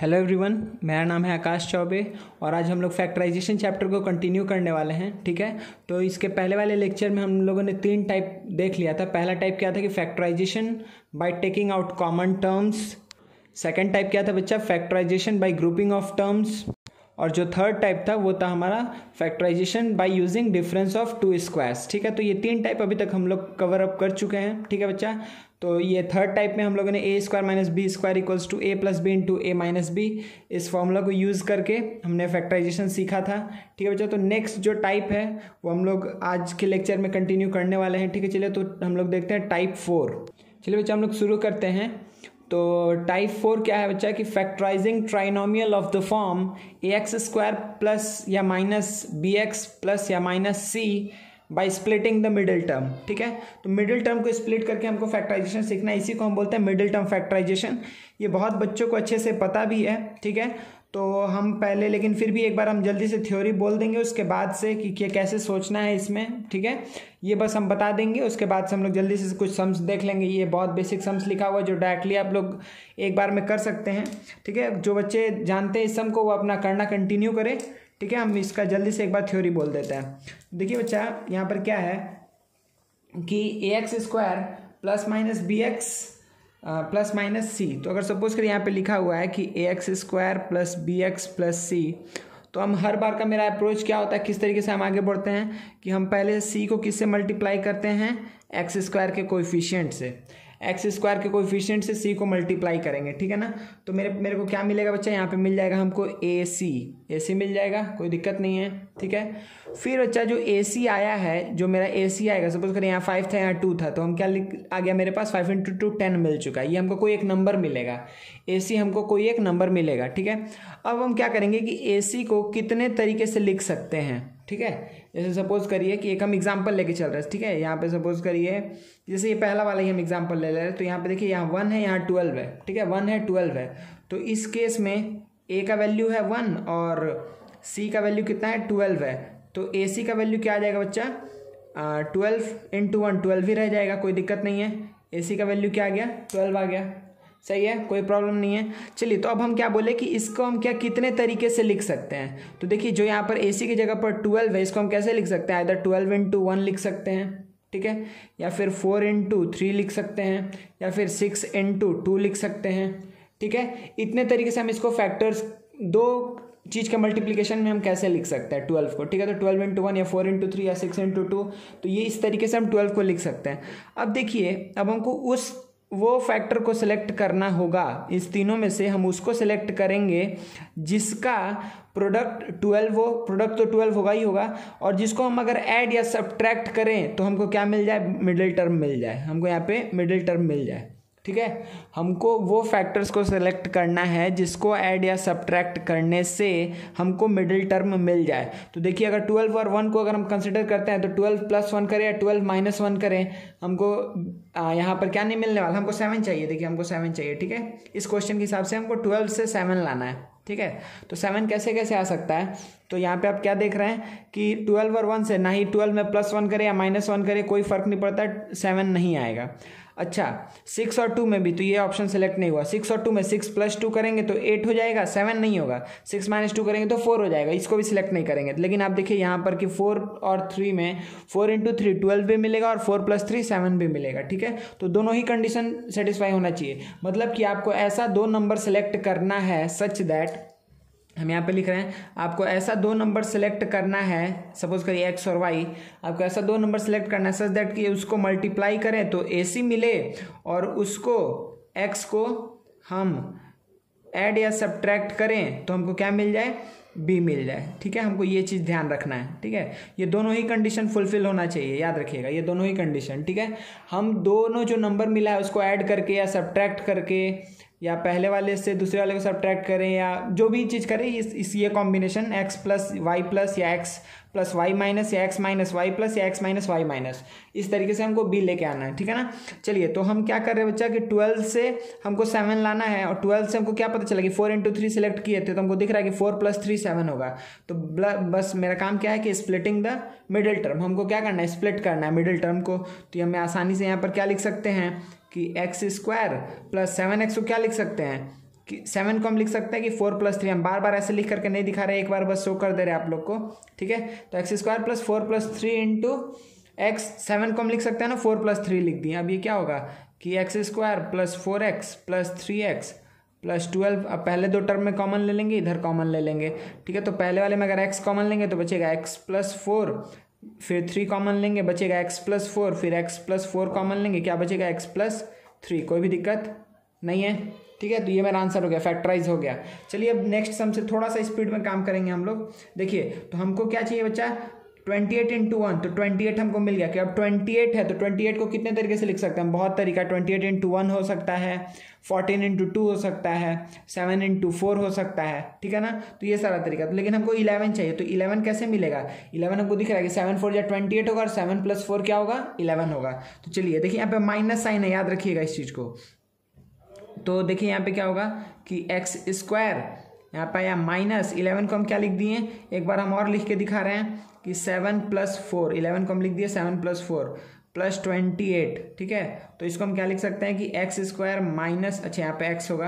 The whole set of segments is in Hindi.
हेलो एवरीवन मेरा नाम है आकाश चौबे और आज हम लोग फैक्टराइजेशन चैप्टर को कंटिन्यू करने वाले हैं, ठीक है? तो इसके पहले वाले लेक्चर में हम लोगों ने तीन टाइप देख लिया था। पहला टाइप क्या था कि factorisation by taking out common terms second type क्या था बच्चा? Factorisation by grouping of terms और जो थर्ड टाइप था, वो था हमारा factorisation by using difference of two squares ठीक है तो ये तीन टाइप अभी तक हम लोग कवर अप कर चुके हैं। ठीक है बच्चा? तो ये थर्ड टाइप में हम लोगों ने A square minus B square equals to A plus B into A minus B इस फॉर्मूला को यूज़ करके हमने फैक्टराइजेशन सीखा था। ठीक है बच्चा? तो नेक्स्ट जो टाइप है, वो हम लोग आज के लेक्चर में कंटिन्यू करने वाले हैं। ठीक है, चलिए तो हम लोग देखते हैं टाइप फोर चलिए बच्चा, हम लोग शुरू करते हैं। तो टाइप फोर क्या है बच्चा कि factorising trinomial of the form A X square plus या माइनस बी एक्स प्लस या minus C by splitting the middle term ठीक है? तो मिडिल टर्म को स्प्लिट करके हमको फैक्टराइजेशन सीखना है। इसी को हम बोलते हैं मिडिल टर्म फैक्टराइजेशन ये बहुत बच्चों को अच्छे से पता भी है, ठीक है? तो हम पहले, लेकिन फिर भी एक बार हम जल्दी से थ्योरी बोल देंगे उसके बाद से कि क्या कैसे सोचना है इसमें, ठीक है? ये बस हम बता देंगे, उसके बाद से हम लोग जल्दी से कुछ सम्स देख लेंगे। ये बहुत बेसिक सम्स लिखा हुआ है जो डायरेक्टली आप लोग एक बार में कर सकते हैं, ठीक है? जो बच्चे जानते हैं इस सम को, वो अपना करना कंटिन्यू करें, ठीक है? हम इसका जल्दी से एक बार थ्योरी बोल देते हैं। देखिए बच्चा, यहाँ पर क्या है कि A X square plus minus B X plus minus C तो अगर सपोज़ कर यहाँ पे लिखा हुआ है कि A X square plus B X plus C तो हम हर बार का मेरा अप्रोच क्या होता है? किस तरीके से हम आगे बढ़ते हैं? कि हम पहले सी को किससे मल्टीप्लाई करते हैं? एक्स स्क्वायर के कोफिशियंट से। एक्स स्क्वायर के कोफिशियंट से सी को मल्टीप्लाई करेंगे, ठीक है ना? तो मेरे मेरे को क्या मिलेगा बच्चा? यहाँ पे मिल जाएगा हमको ए सी ए सी मिल जाएगा, कोई दिक्कत नहीं है, ठीक है? फिर बच्चा जो ए सी आया है, जो मेरा ए सी आएगा सपोज़ करें यहाँ फाइव था, यहाँ टू था तो हम क्या लिख, आ गया मेरे पास फाइव इंटू टू टेन मिल चुका है। ये हमको कोई एक नंबर मिलेगा। ए सी हमको कोई एक नंबर मिलेगा, ठीक है? अब हम क्या करेंगे कि ए सी को कितने तरीके से लिख सकते हैं, ठीक है? जैसे सपोज़ करिए कि एक हम एग्ज़ाम्पल लेके चल रहे हैं, ठीक है? यहाँ पे सपोज़ करिए, जैसे ये पहला वाला ही हम एग्ज़ाम्पल ले ले रहे हैं तो यहाँ पे देखिए, यहाँ वन है, यहाँ ट्वेल्व है, ठीक है? वन है ट्वेल्व है। तो इस केस में ए का वैल्यू है वन और सी का वैल्यू कितना है? ट्वेल्व है। तो ए सी का वैल्यू क्या आ जाएगा बच्चा? ट्वेल्व इंटू वन ट्वेल्व ही रह जाएगा, कोई दिक्कत नहीं है। ए सी का वैल्यू क्या आ गया? ट्वेल्व आ गया। सही है, कोई प्रॉब्लम नहीं है। चलिए तो अब हम क्या बोले कि इसको हम क्या कितने तरीके से लिख सकते हैं? तो देखिए, जो यहाँ पर ए सी की जगह पर ट्वेल्व है, इसको हम कैसे लिख सकते हैं? इधर ट्वेल्व इंटू वन लिख सकते हैं, ठीक है? या फिर फोर इंटू थ्री लिख सकते हैं, या फिर सिक्स इंटू टू लिख सकते हैं, ठीक है? इतने तरीके से हम इसको फैक्टर्स दो चीज़ के मल्टीप्लिकेशन में हम कैसे लिख सकते हैं? ट्वेल्व को, ठीक है? तो ट्वेल्व इंटू वन या फोर इंटू थ्री या सिक्स इंटू टू तो ये इस तरीके से हम ट्वेल्व को लिख सकते हैं। अब देखिए, अब हमको उस वो फैक्टर को सिलेक्ट करना होगा। इस तीनों में से हम उसको सिलेक्ट करेंगे, जिसका प्रोडक्ट ट्वेल्व हो। प्रोडक्ट तो ट्वेल्व होगा ही होगा। और जिसको हम अगर ऐड या सब्ट्रैक्ट करें तो हमको क्या मिल जाए? मिडिल टर्म मिल जाए। हमको यहाँ पे मिडिल टर्म मिल जाए। ठीक है? हमको वो फैक्टर्स को सिलेक्ट करना है जिसको ऐड या सब्ट्रैक्ट करने से हमको मिडिल टर्म मिल जाए। तो देखिए, अगर ट्वेल्व और वन को अगर हम कंसिडर करते हैं तो ट्वेल्व प्लस वन करें या ट्वेल्व माइनस वन करें, हमको यहाँ पर क्या नहीं मिलने वाला? हमको सेवन चाहिए। देखिए, हमको सेवन चाहिए, ठीक है? इस क्वेश्चन के हिसाब से हमको ट्वेल्व से सेवन लाना है, ठीक है? तो सेवन कैसे कैसे आ सकता है? तो यहाँ पे आप क्या देख रहे हैं कि ट्वेल्व और वन से ना ही ट्वेल्व में प्लस वन करे या माइनस वन करे, कोई फ़र्क नहीं पड़ता सेवन नहीं आएगा। अच्छा सिक्स और टू में भी तो ये ऑप्शन सेलेक्ट नहीं हुआ। सिक्स और टू में सिक्स प्लस टू करेंगे तो एट हो जाएगा सेवन नहीं होगा। सिक्स माइनस टू करेंगे तो फोर हो जाएगा, इसको भी सिलेक्ट नहीं करेंगे। लेकिन आप देखिए यहाँ पर कि फोर और थ्री में फोर इंटू थ्री ट्वेल्व भी मिलेगा और फोर प्लस थ्री सेवन भी मिलेगा, ठीक है? तो दोनों ही कंडीशन सेटिस्फाई होना चाहिए। मतलब कि आपको ऐसा दो नंबर सेलेक्ट करना है सच दैट हम यहाँ पे लिख रहे हैं, आपको ऐसा दो नंबर सेलेक्ट करना है सपोज़ करिए एक्स और वाई आपको ऐसा दो नंबर सेलेक्ट करना है सच दैट कि उसको मल्टीप्लाई करें तो ए सी मिले और उसको एक्स को हम ऐड या सब्ट्रैक्ट करें तो हमको क्या मिल जाए? बी मिल जाए। ठीक है? हमको ये चीज़ ध्यान रखना है। ठीक है? ये दोनों ही कंडीशन फुलफिल होना चाहिए, याद रखिएगा, ये दोनों ही कंडीशन ठीक है? हम दोनों जो नंबर मिला है उसको ऐड करके या सब्ट्रैक्ट करके या पहले वाले से दूसरे वाले को सब्ट्रैक्ट करें या जो भी चीज़ करें, इस इस ये combination X plus Y plus या एक्स प्लस वाई माइनस या एक्स माइनस वाई प्लस या एक्स माइनस वाई माइनस इस तरीके से हमको बी लेके आना है, ठीक है ना? चलिए तो हम क्या कर रहे हैं बच्चा कि ट्वेल्व से हमको सेवन लाना है और ट्वेल्व से हमको क्या पता चला कि फोर इंटू थ्री सेलेक्ट किए थे तो हमको दिख रहा है कि फोर प्लस थ्री सेवन होगा। तो बस मेरा काम क्या है कि स्प्लिटिंग द मिडिल टर्म हमको क्या करना है स्प्लिट करना है मिडिल टर्म को। तो हमें आसानी से यहाँ पर क्या लिख सकते हैं? कि X square plus seven X को क्या लिख सकते हैं? कि सेवन को हम लिख सकते हैं कि फोर प्लस थ्री हम बार बार ऐसे लिख करके नहीं दिखा रहे, एक बार बस शो कर दे रहे आप लोग को, ठीक है? तो X square plus four plus three into X seven को हम लिख सकते हैं ना फोर प्लस थ्री लिख दिए। अब ये क्या होगा कि X square plus four X plus three X plus twelve अब पहले दो टर्म में कॉमन ले लेंगे, इधर कॉमन ले लेंगे, ठीक है? तो पहले वाले में अगर एक्स कॉमन लेंगे तो बचेगा एक्स प्लस फोर फिर थ्री कॉमन लेंगे, बचेगा एक्स प्लस फोर फिर एक्स प्लस फोर कॉमन लेंगे, क्या बचेगा एक्स प्लस थ्री कोई भी दिक्कत नहीं है, ठीक है? तो ये मेरा आंसर हो गया फैक्टराइज हो गया। चलिए अब नेक्स्ट सम से थोड़ा सा स्पीड में काम करेंगे हम लोग। देखिए तो हमको क्या चाहिए बच्चा? ट्वेंटी एट इंटू वन तो ट्वेंटी एट हमको मिल गया। कि अब ट्वेंटी एट है तो ट्वेंटी एट को कितने तरीके से लिख सकते हैं? बहुत तरीका ट्वेंटी एट इंटू वन हो सकता है फोर्टीन इंटू टू हो सकता है सेवन इंटू फोर हो सकता है, ठीक है ना? तो ये सारा तरीका। तो लेकिन हमको इलेवन चाहिए तो इलेवन कैसे मिलेगा? इलेवन हमको दिख रहा है कि सेवन फोर या ट्वेंटी एट होगा, और सेवन प्लस फोर क्या होगा? इलेवन होगा। तो चलिए, देखिए यहाँ पे माइनस साइन है, याद रखिएगा इस चीज़ को। तो देखिए यहाँ पे क्या होगा कि एक्स स्क्वायर यहाँ पे आया माइनस इलेवन को हम क्या लिख दिए? एक बार हम और लिख के दिखा रहे हैं। कि सेवन प्लस फोर इलेवन को हम लिख दिए seven plus four plus twenty eight ठीक है? तो इसको हम क्या लिख सकते हैं कि एक्स स्क्वायर माइनस अच्छा यहाँ पे एक्स होगा,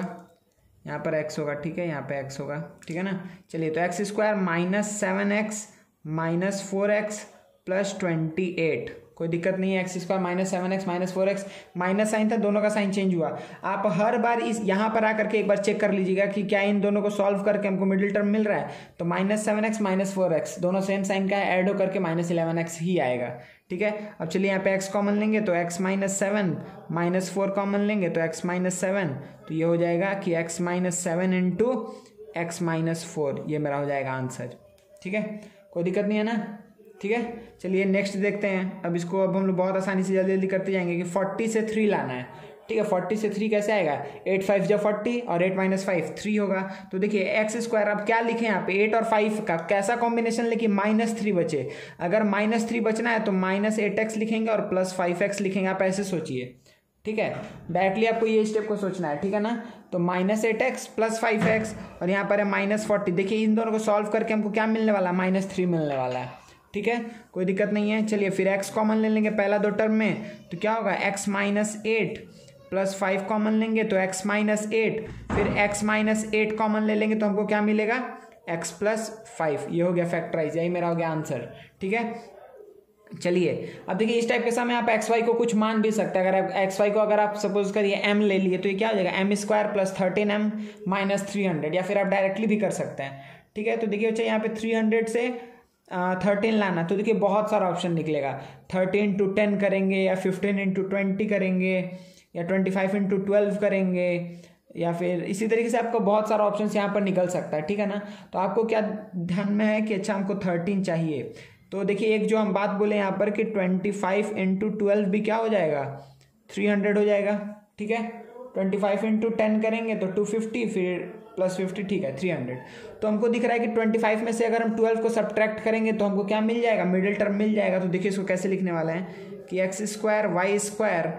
यहाँ पर एक्स होगा, ठीक है? यहाँ पे एक्स होगा, ठीक है ना? चलिए तो x square minus seven x minus four x plus twenty eight कोई दिक्कत नहीं है x square minus seven x minus four x minus sign था, दोनों का साइन चेंज हुआ। आप हर बार इस यहाँ पर आकर के एक बार चेक कर लीजिएगा कि क्या इन दोनों को सॉल्व करके हमको मिडिल टर्म मिल रहा है। तो minus seven x minus four x दोनों सेम साइन का है ऐड हो करके माइनस इलेवन एक्स ही आएगा। ठीक है? अब चलिए यहाँ पे एक्स कॉमन लेंगे तो x minus seven minus four common लेंगे तो एक्स माइनस सेवन तो ये हो जाएगा कि x minus seven into x minus four ये मेरा हो जाएगा आंसर ठीक है? कोई दिक्कत नहीं है ना? ठीक है? चलिए नेक्स्ट देखते हैं। अब इसको अब हम लोग बहुत आसानी से जल्दी जल्दी करते जाएँगे कि फोर्टी से थ्री लाना है। ठीक है? फोर्टी से थ्री कैसे आएगा? एट फाइव जब फोर्टी और एट माइनस फाइव थ्री होगा। तो देखिए एक्स स्क्वायर अब क्या लिखे यहाँ पे? एट और फाइव का कैसा कॉम्बिनेशन लेके माइनस थ्री बचे? अगर माइनस थ्री बचना है तो माइनस एट एक्स लिखेंगे और प्लस फाइव एक्स लिखेंगे। आप ऐसे सोचिए। ठीक है? डायरेक्टली आपको ये स्टेप को सोचना है। ठीक है ना? तो minus eight x plus five x और यहाँ पर है माइनस फोर्टी देखिए, इन दोनों को सॉल्व करके हमको क्या मिलने वाला है? माइनस थ्री मिलने वाला है। ठीक है? कोई दिक्कत नहीं है। चलिए फिर x कॉमन ले लेंगे पहला दो टर्म में। तो क्या होगा? x minus eight plus five common लेंगे तो x माइनस एट फिर x माइनस एट कॉमन ले लेंगे तो हमको क्या मिलेगा? x प्लस फाइव ये हो गया फैक्टराइज यही मेरा हो गया आंसर ठीक है? चलिए, अब देखिए इस टाइप के समय आप एक्स वाई को कुछ मान भी सकते हैं। अगर आप एक्स वाई को अगर आप सपोज़ करिए एम ले लिए तो ये क्या हो जाएगा? M square plus thirteen m minus three hundred या फिर आप डायरेक्टली भी कर सकते हैं। ठीक है? तो देखिए बच्चा, यहाँ पे थ्री हंड्रेड से थर्टीन लाना तो देखिए बहुत सारा ऑप्शन निकलेगा। थर्टीन टू टेन करेंगे या फिफ्टीन इंटू ट्वेंटी करेंगे या ट्वेंटी फाइव इंटू ट्वेल्व करेंगे या फिर इसी तरीके से आपको बहुत सारा ऑप्शन यहाँ पर निकल सकता है, ठीक है ना? तो आपको क्या ध्यान में है कि अच्छा हमको थर्टीन चाहिए। तो देखिए एक जो हम बात बोले यहाँ पर कि ट्वेंटी फाइव इंटू ट्वेल्व भी क्या हो जाएगा? थ्री हंड्रेड हो जाएगा, ठीक है? ट्वेंटी फाइव इंटू टेन करेंगे तो टू फिफ्टी फिर प्लस फिफ्टी ठीक है थ्री हंड्रेड तो हमको दिख रहा है कि ट्वेंटी फाइव में से अगर हम ट्वेल्व को सब्ट्रैक्ट करेंगे तो हमको क्या मिल जाएगा? मिडिल टर्म मिल जाएगा। तो देखिए इसको कैसे लिखने वाला है कि एक्स स्क्वायर वाई स्क्वायर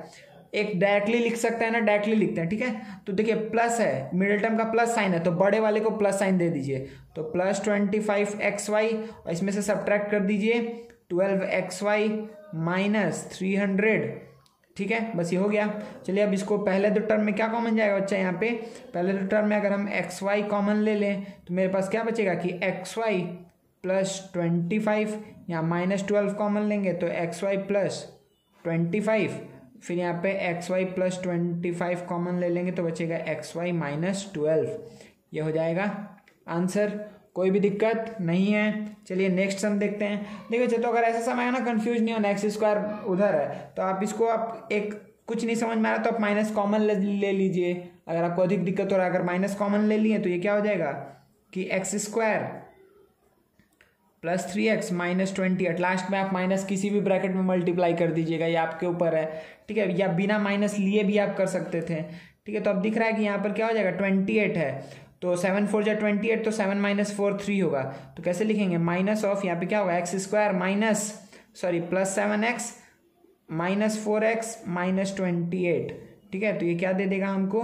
एक डायरेक्टली लिख सकते हैं ना? डायरेक्टली लिखते हैं, ठीक है? तो देखिए प्लस है मिडिल टर्म का प्लस साइन है तो बड़े वाले को प्लस साइन दे दीजिए। तो plus twenty five x y और इसमें से सब्ट्रैक्ट कर दीजिए twelve x y minus three hundred ठीक है? बस ये हो गया। चलिए अब इसको पहले दो टर्म में क्या कॉमन जाएगा बच्चा यहाँ पे? पहले दो टर्म में अगर हम एक्स वाई कॉमन ले लें तो मेरे पास क्या बचेगा कि x y plus twenty five यहाँ माइनस ट्वेल्व कॉमन लेंगे तो x y plus twenty five फिर यहाँ पे x y plus twenty five common ले लेंगे तो बचेगा एक्स वाई माइनस ट्वेल्व ये हो जाएगा। आंसर कोई भी दिक्कत नहीं है। चलिए नेक्स्ट सम देखते हैं। देखिए तो अगर ऐसा समय है ना कन्फ्यूज़ नहीं होना एक्स स्क्वायर उधर है तो आप इसको आप एक कुछ नहीं समझ में आ रहा तो आप माइनस कॉमन ले, ले लीजिए। अगर आपको अधिक दिक्कत हो रहा है अगर माइनस कॉमन ले लिए तो ये क्या हो जाएगा कि x square plus three x minus twenty eight last में आप माइनस किसी भी ब्रैकेट में मल्टीप्लाई कर दीजिएगा ये आपके ऊपर है। ठीक है या बिना माइनस लिए भी आप कर सकते थे। ठीक है तो अब दिख रहा है कि यहाँ पर क्या हो जाएगा ट्वेंटी एट है। तो सेवन फोर जा ट्वेंटी एट तो सेवन माइनस फोर थ्री होगा। तो कैसे लिखेंगे? माइनस ऑफ़ यहाँ पे क्या होगा? X square minus sorry plus seven x minus four x minus twenty eight ठीक है? तो ये क्या दे देगा हमको?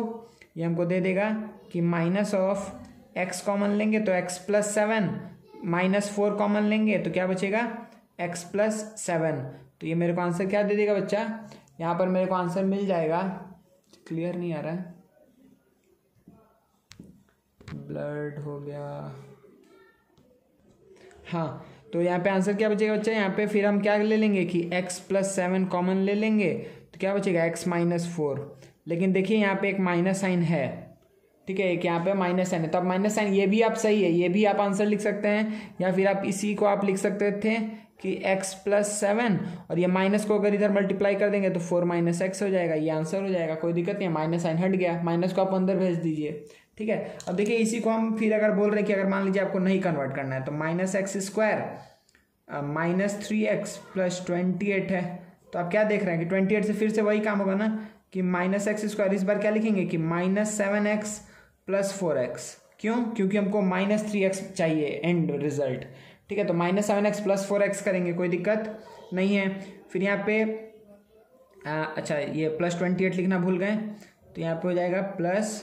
ये हमको दे देगा कि माइनस ऑफ़ एक्स कॉमन लेंगे तो x plus seven minus four common लेंगे तो क्या बचेगा? एक्स प्लस सेवन तो ये मेरे को आंसर क्या दे देगा बच्चा? यहाँ पर मेरे को आंसर मिल जाएगा। क्लियर नहीं आ रहा है। ब्लड हो गया। हाँ तो यहाँ पे आंसर क्या बचेगा बच्चा? यहाँ पे फिर हम क्या ले लेंगे कि x प्लस सेवन कॉमन ले लेंगे तो क्या बचेगा? x माइनस फोर लेकिन देखिए यहाँ पे एक माइनस साइन है। ठीक है, एक यहाँ पे माइनस साइन है। तो अब माइनस साइन ये भी आप सही है, ये भी आप आंसर लिख सकते हैं, या फिर आप इसी को आप लिख सकते थे कि x प्लस सेवन और ये माइनस को अगर इधर मल्टीप्लाई कर देंगे तो फोर माइनस एक्स हो जाएगा, ये आंसर हो जाएगा, कोई दिक्कत नहीं है माइनस साइन हट गया। माइनस को आप अंदर भेज दीजिए। ठीक है? अब देखिए इसी को हम फिर अगर बोल रहे हैं कि अगर मान लीजिए आपको नहीं कन्वर्ट करना है तो minus x square minus three x plus twenty eight है। तो आप क्या देख रहे हैं कि ट्वेंटी एट से फिर से वही काम होगा ना? कि माइनस एक्स स्क्वायर इस बार क्या लिखेंगे कि minus seven x plus four x क्यों? क्योंकि हमको माइनस थ्री एक्स चाहिए एंड रिज़ल्ट ठीक है तो minus seven x plus four x करेंगे कोई दिक्कत नहीं है। फिर यहाँ पे आ, अच्छा ये प्लस ट्वेंटी एट लिखना भूल गए तो यहाँ पे हो जाएगा प्लस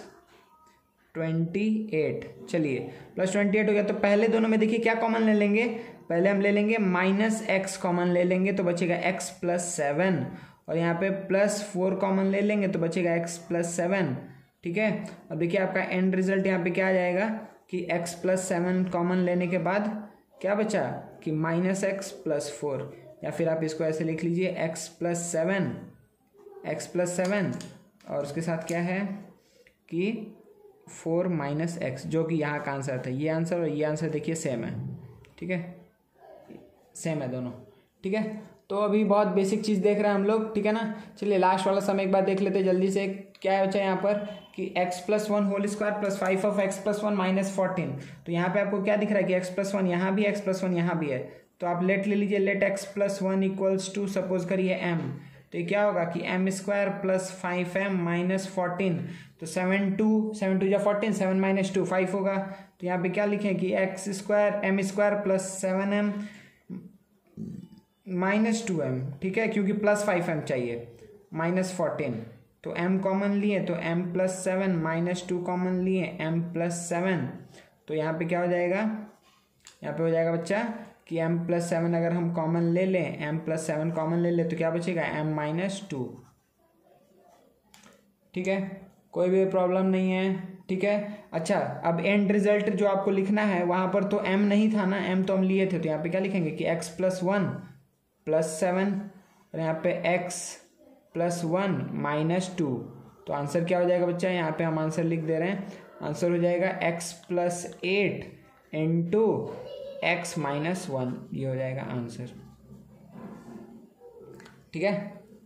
ट्वेंटी एट, चलिए प्लस ट्वेंटी एट हो गया तो पहले दोनों में देखिए क्या कॉमन ले लेंगे? पहले हम ले लेंगे माइनस एक्स कॉमन ले लेंगे तो बचेगा एक्स प्लस सेवन और यहाँ पे प्लस फोर कॉमन ले लेंगे तो बचेगा एक्स प्लस सेवन ठीक है? अब देखिए आपका एंड रिज़ल्ट यहाँ पे क्या आ जाएगा, कि एक्स प्लस सेवन कॉमन लेने के बाद क्या बचा? कि माइनस एक्स प्लस फोर या फिर आप इसको ऐसे लिख लीजिए x plus seven x plus seven और उसके साथ क्या है? कि फोर माइनस एक्स, जो कि यहाँ का आंसर था। ये आंसर और ये आंसर देखिए सेम है, ठीक है? सेम है दोनों, ठीक है? तो अभी बहुत बेसिक चीज़ देख रहे हैं हम लोग, ठीक है ना? चलिए लास्ट वाला समय एक बार देख लेते हैं जल्दी से, क्या है बच्चा यहाँ पर? कि x plus one whole square plus five of x plus one minus fourteen तो यहाँ पे आपको क्या दिख रहा है कि x प्लस वन यहाँ भी x प्लस वन यहाँ भी है। तो आप लेट ले लीजिए let x plus one equals to suppose करिए m तो ये क्या होगा कि m square plus five m minus fourteen तो सेवन टू सेवन टू या fourteen seven minus two five होगा। तो यहाँ पे क्या लिखें कि x square m square plus seven m minus two m ठीक है? क्योंकि प्लस फाइव एम चाहिए माइनस फोर्टीन तो एम कॉमन लिए तो m plus seven minus two common लिए एम प्लस सेवन तो यहाँ पे क्या हो जाएगा? यहाँ पे हो जाएगा बच्चा कि m प्लस सेवन अगर हम कॉमन ले लें, m प्लस सेवन कॉमन ले लें तो क्या बचेगा? m माइनस टू ठीक है? कोई भी प्रॉब्लम नहीं है, ठीक है? अच्छा अब एंड रिज़ल्ट जो आपको लिखना है, वहाँ पर तो m नहीं था ना? m तो हम लिए थे तो यहाँ पे क्या लिखेंगे कि x plus one plus seven और यहाँ पे x plus one minus two तो आंसर क्या हो जाएगा बच्चा? यहाँ पे हम आंसर लिख दे रहे हैं। आंसर हो जाएगा x plus eight into x minus one ये हो जाएगा आंसर ठीक है?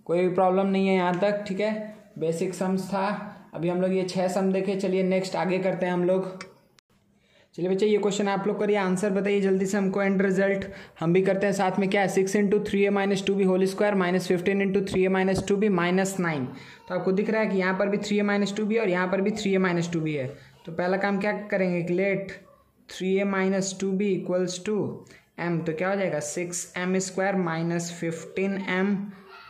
कोई भी प्रॉब्लम नहीं है यहाँ तक, ठीक है? बेसिक सम्स था. अभी हम लोग ये छः सम देखे, चलिए नेक्स्ट आगे करते हैं हम लोग. चलिए बच्चे, ये क्वेश्चन आप लोग करिए आंसर बताइए जल्दी से हमको एंड रिज़ल्ट हम भी करते हैं साथ में क्या है? Six into three a minus two b whole square minus fifteen into three a minus two b minus nine तो आपको दिख रहा है कि यहाँ पर भी three a minus two b और यहाँ पर भी three a minus two b है. तो पहला काम क्या करेंगे? कि let three a minus two b equals to m तो क्या हो जाएगा? Six m square minus fifteen m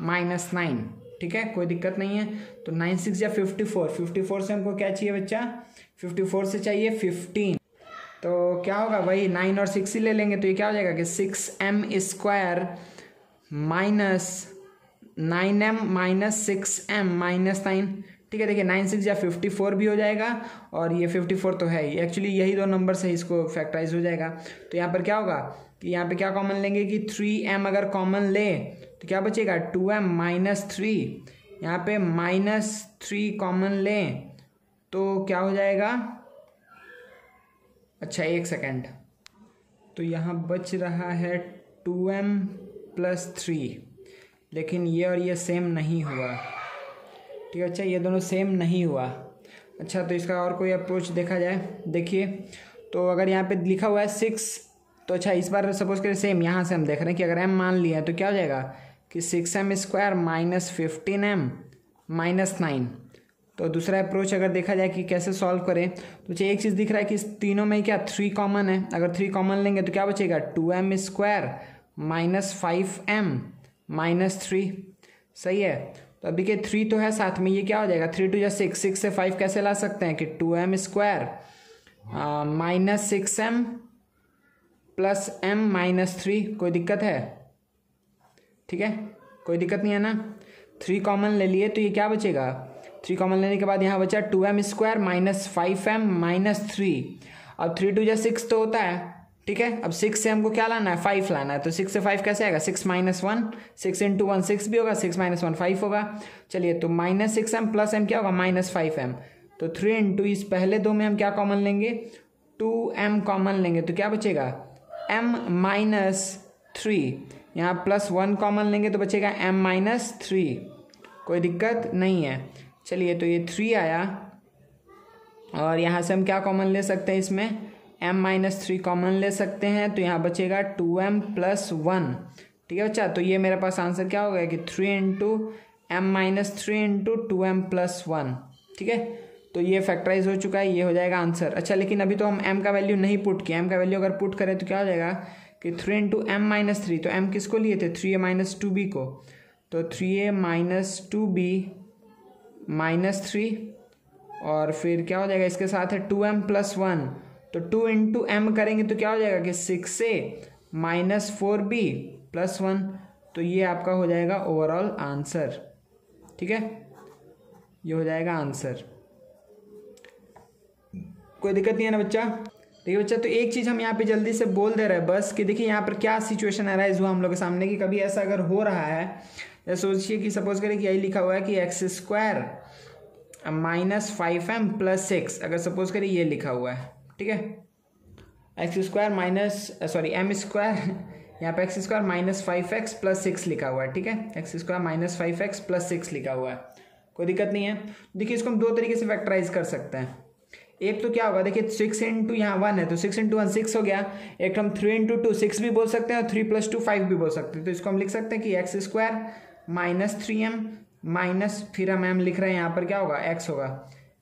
minus nine, ठीक है? कोई दिक्कत नहीं है। तो नाइन सिक्स या फिफ्टी फोर फिफ्टी फोर से हमको क्या चाहिए बच्चा? फिफ्टी फोर से चाहिए फिफ्टीन। तो क्या होगा वही नाइन और सिक्स ही ले लेंगे तो ये क्या हो जाएगा कि six m square minus nine m minus six m minus nine ठीक है, देखिए, नाइन सिक्स या फिफ्टी फोर भी हो जाएगा और ये फिफ्टी फोर तो है ही। एक्चुअली यही दो नंबर से इसको फैक्टराइज हो जाएगा। तो यहाँ पर क्या होगा कि यहाँ पे क्या कॉमन लेंगे कि थ्री एम अगर कॉमन ले तो क्या बचेगा? टू एम माइनस थ्री यहाँ पे माइनस थ्री कॉमन लें तो क्या हो जाएगा? अच्छा एक सेकेंड तो यहाँ बच रहा है टू एम प्लस थ्री लेकिन ये और ये सेम नहीं हुआ। ठीक है अच्छा ये दोनों सेम नहीं हुआ। अच्छा तो इसका और कोई अप्रोच देखा जाए? देखिए तो अगर यहाँ पे लिखा हुआ है सिक्स तो अच्छा इस बार सपोज़ करें सेम यहाँ से हम देख रहे हैं कि अगर एम मान लिया तो क्या हो जाएगा? कि six m square minus fifteen m minus nine तो दूसरा अप्रोच अगर देखा जाए कि कैसे सॉल्व करें तो चाहिए एक चीज़ दिख रहा है कि इस तीनों में क्या थ्री कॉमन है? अगर थ्री कॉमन लेंगे तो क्या बचेगा? Two m square minus five m minus three सही है? तो अभी के थ्री तो है, साथ में ये क्या हो जाएगा? थ्री टू या सिक्स सिक्स से फाइव कैसे ला सकते हैं कि two m square minus six m plus m minus three कोई दिक्कत है? ठीक है? कोई दिक्कत नहीं है ना? थ्री कॉमन ले लिए तो ये क्या बचेगा? थ्री कॉमन लेने के बाद यहाँ बचा two m square minus five m minus three अब थ्री टू या सिक्स तो होता है। ठीक है? अब सिक्स से हमको क्या लाना है? फाइव लाना है। तो सिक्स से फाइव कैसे आएगा? Six minus one six into one six भी होगा सिक्स माइनस वन फाइव होगा। चलिए तो minus six m plus m क्या होगा? माइनस फाइव एम तो थ्री इंटू इस पहले दो में हम क्या कॉमन लेंगे? टू एम कॉमन लेंगे। तो क्या बचेगा? एम माइनस थ्री यहाँ प्लस वन कॉमन लेंगे तो बचेगा एम माइनस थ्री कोई दिक्कत नहीं है। चलिए तो ये थ्री आया। और यहाँ से हम क्या कॉमन ले सकते हैं इसमें? एम माइनस थ्री कॉमन ले सकते हैं तो यहाँ बचेगा टू एम प्लस वन ठीक है बच्चा? तो ये मेरे पास आंसर क्या हो गया कि three into m minus three into two m plus one ठीक है? तो ये फैक्टराइज हो चुका है, ये हो जाएगा आंसर अच्छा लेकिन अभी तो हम एम का वैल्यू नहीं पुट किया। एम का वैल्यू अगर पुट करें तो क्या हो जाएगा कि three into m minus three तो एम किसको लिए थे? Three a minus two b को। तो three a minus two b minus three और फिर क्या हो जाएगा? इसके साथ है टू एम प्लस वन तो टू इंटू एम करेंगे तो क्या हो जाएगा कि six a minus four b plus one तो ये आपका हो जाएगा ओवरऑल आंसर ठीक है? ये हो जाएगा आंसर कोई दिक्कत नहीं है ना बच्चा? देखिए बच्चा तो एक चीज़ हम यहाँ पे जल्दी से बोल दे रहे हैं बस कि देखिए यहाँ पर क्या सिचुएशन अराइज हुआ हम लोग के सामने कि कभी ऐसा अगर हो रहा है, या सोचिए कि सपोज़ करें कि यही लिखा हुआ है कि x square minus five m plus six अगर सपोज़ करें ये लिखा हुआ है। ठीक है? X square minus sorry m square यहाँ पे x square minus five x plus six लिखा हुआ है, ठीक है? X square minus five x plus six लिखा हुआ है। कोई दिक्कत नहीं है। देखिए, इसको हम दो तरीके से फैक्टराइज कर सकते हैं। एक तो क्या होगा? देखिए सिक्स इंटू यहाँ वन है तो सिक्स इंटू वन सिक्स हो गया। एक हम थ्री इंटू टू सिक्स भी बोल सकते हैं और थ्री प्लस टू फाइव भी बोल सकते हैं। तो इसको हम लिख सकते हैं कि x square minus three m minus फिर हम एम लिख रहे हैं। यहाँ पर क्या होगा? एक्स होगा।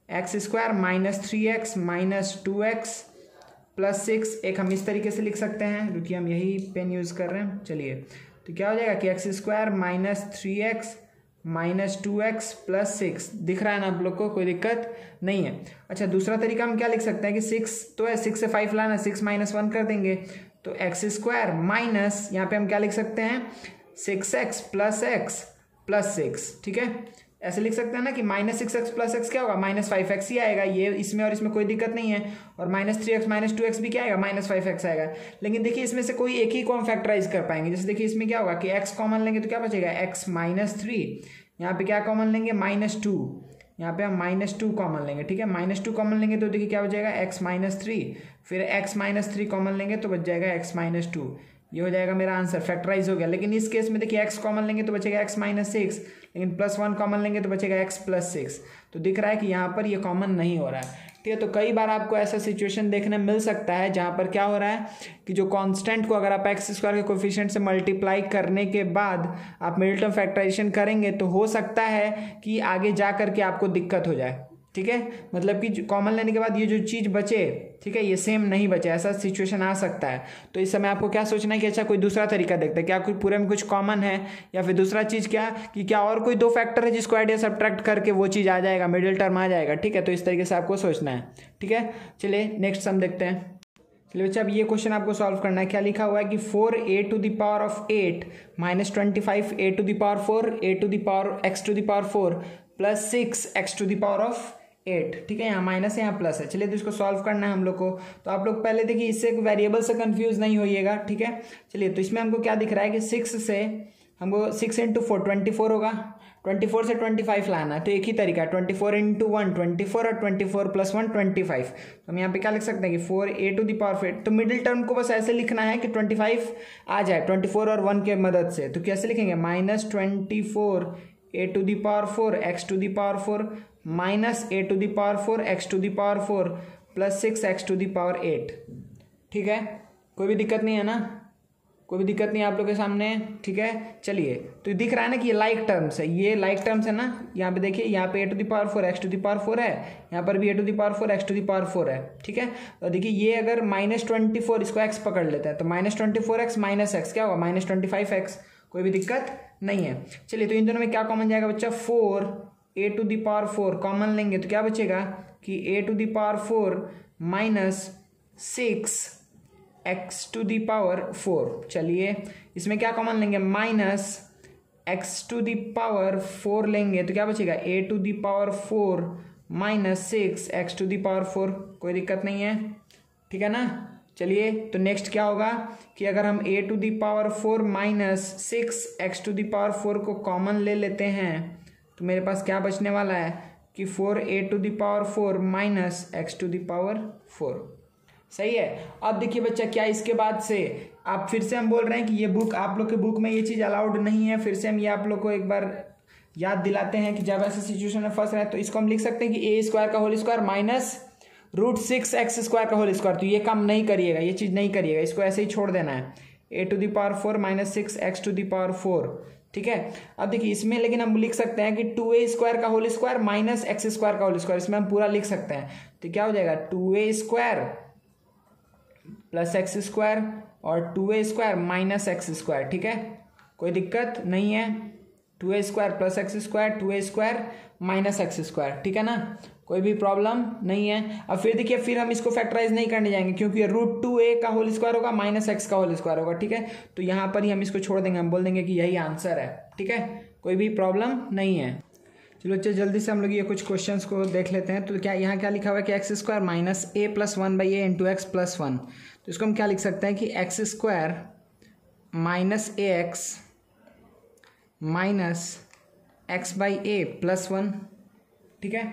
X square minus three x minus two x plus six, एक हम इस तरीके से लिख सकते हैं क्योंकि हम यही पेन यूज़ कर रहे हैं। चलिए तो क्या हो जाएगा कि x square minus three x minus two x plus six, दिख रहा है ना आप लोग को? कोई दिक्कत नहीं है। अच्छा दूसरा तरीका हम क्या लिख सकते हैं कि सिक्स तो है, सिक्स से फाइव लाना, सिक्स माइनस वन कर देंगे। तो एक्स स्क्वायर माइनस, यहाँ पे हम क्या लिख सकते हैं? Six x plus x plus six, ठीक है? ऐसे लिख सकते हैं ना कि minus six x plus x क्या होगा? माइनस फाइव एक्स ही आएगा। ये इसमें और इसमें कोई दिक्कत नहीं है। और minus three x minus two x भी क्या आएगा? माइनस फाइव एक्स आएगा। लेकिन देखिए, इसमें से कोई एक ही को हम फैक्टराइज कर पाएँगे। जैसे देखिए, इसमें क्या होगा कि एक्स कॉमन लेंगे तो क्या बचेगा? एक्स माइनस थ्री यहाँ पे क्या कॉमन लेंगे? माइनस टू यहाँ पे हम माइनस टू कॉमन लेंगे, ठीक है? माइनस टू कॉमन लेंगे तो देखिए क्या जाएगा एक्स माइनस थ्री फिर एक्स माइनस थ्री कॉमन लेंगे तो बच जाएगा एक्स माइनस टू ये हो जाएगा मेरा आंसर फैक्टराइज हो गया। लेकिन इस केस में देखिए एक्स कॉमन लेंगे तो बचेगा एक्स माइनस सिक्स लेकिन प्लस वन कॉमन लेंगे तो बचेगा एक्स प्लस सिक्स तो दिख रहा है कि यहाँ पर ये कॉमन नहीं हो रहा है। ठीक है तो कई बार आपको ऐसा सिचुएशन देखने मिल सकता है जहाँ पर क्या हो रहा है कि जो कांस्टेंट को अगर आप एक्स स्क्वायर के कोफिशिएंट से मल्टीप्लाई करने के बाद आप मिडिल टर्म फैक्टराइजेशन करेंगे तो हो सकता है कि आगे जा करके आपको दिक्कत हो जाए। ठीक है? मतलब कि कॉमन लेने के बाद ये जो चीज़ बचे, ठीक है, ये सेम नहीं बचे, ऐसा सिचुएशन आ सकता है। तो इस समय आपको क्या सोचना है कि अच्छा कोई दूसरा तरीका देखते हैं। क्या कोई पूरे में कुछ कॉमन है? या फिर दूसरा चीज़ क्या कि क्या और कोई दो फैक्टर है जिसको आइडिया सब्ट्रैक्ट करके वो चीज़ आ जाएगा मिडिल टर्म आ जाएगा, ठीक है? तो इस तरीके से आपको सोचना है, ठीक है? चलिए नेक्स्ट हम देखते हैं। चलिए बच्चा, अब ये क्वेश्चन आपको सॉल्व करना है। क्या लिखा हुआ है कि four a to the power of eight minus twenty five a to the power four a to the power x to the power four plus six x to the power of eight, ठीक है? यहाँ माइनस है, यहाँ प्लस है। चलिए तो इसको सॉल्व करना है हम लोग को। तो आप लोग पहले देखिए, इससे वेरिएबल से कंफ्यूज नहीं होइएगा, ठीक है? चलिए तो इसमें हमको क्या दिख रहा है कि सिक्स से हमको six into four twenty four होगा। ट्वेंटी फोर से ट्वेंटी फाइव लाना है तो एक ही तरीका है। Twenty four into one twenty four और twenty four plus one twenty five तो हम यहाँ पे क्या लिख सकते हैं कि four a to the power four तो मिडिल टर्म को बस ऐसे लिखना है कि ट्वेंटी फाइव आ जाए ट्वेंटी फोर और वन के मदद से। तो कैसे लिखेंगे? Minus twenty four a to the power four x to the power four minus a to the power four, x to the power four, plus six, x to the power eight. ठीक है? कोई भी दिक्कत नहीं है ना? कोई भी दिक्कत नहीं आप लोग के सामने? ठीक है? चलिए तो दिख रहा है ना कि ये लाइक टर्म्स है। ये लाइक टर्म्स है ना? यहाँ पे देखिए, यहाँ पे a to the power four x to the power four है। यहाँ पर भी a to the power four x to the power four है। ठीक है? तो देखिए, ये अगर माइनस ट्वेंटी फोर इसको एक्स पकड़ लेता है तो minus twenty four x minus x क्या होगा? माइनस ट्वेंटी फाइव एक्स कोई भी दिक्कत नहीं है। चलिए तो इन दोनों में क्या कॉमन जाएगा बच्चा? Four a to the power four common लेंगे तो क्या बचेगा कि a to the power four minus six x to the power four चलिए, इसमें क्या कॉमन लेंगे? Minus x to the power four लेंगे तो क्या बचेगा? A to the power four minus six x to the power four कोई दिक्कत नहीं है, ठीक है ना? चलिए तो नेक्स्ट क्या होगा कि अगर हम a to the power four minus six x to the power four को कॉमन ले लेते हैं तो मेरे पास क्या बचने वाला है? कि four a to the power four minus x to the power four सही है? अब देखिए बच्चा, क्या इसके बाद से आप फिर से हम बोल रहे हैं कि ये बुक आप लोग के बुक में ये चीज़ अलाउड नहीं है। फिर से हम ये आप लोग को एक बार याद दिलाते हैं कि जब ऐसे सिचुएशन में फंस रहे हैं तो इसको हम लिख सकते हैं कि ए स्क्वायर का whole square minus root six x square का होल स्क्वायर तो ये काम नहीं करिएगा, ये चीज़ नहीं करिएगा, इसको ऐसे ही छोड़ देना है। A to the power four minus six x to the power four ठीक है? अब देखिए, इसमें लेकिन हम लिख सकते हैं कि टू ए स्क्वायर का whole square minus x square का होल स्क्वायर इसमें हम पूरा लिख सकते हैं। तो क्या हो जाएगा? Two a square plus x square और two a square minus x square ठीक है? कोई दिक्कत नहीं है। Two a square plus x square two a square minus x square ठीक है ना? कोई भी प्रॉब्लम नहीं है। अब फिर देखिए, फिर हम इसको फैक्टराइज नहीं करने जाएँगे, क्योंकि रूट टू ए का होल स्क्वायर होगा माइनस एक्स का होल स्क्वायर होगा, ठीक है? तो यहाँ पर ही हम इसको छोड़ देंगे, हम बोल देंगे कि यही आंसर है, ठीक है? कोई भी प्रॉब्लम नहीं है। चलो अच्छा जल्दी से हम लोग ये कुछ क्वेश्चंस को देख लेते हैं। तो क्या, यहाँ क्या लिखा हुआ है कि x square minus a plus one by a into x plus one तो इसको हम क्या लिख सकते हैं कि x square minus a x minus x by a plus one ठीक है?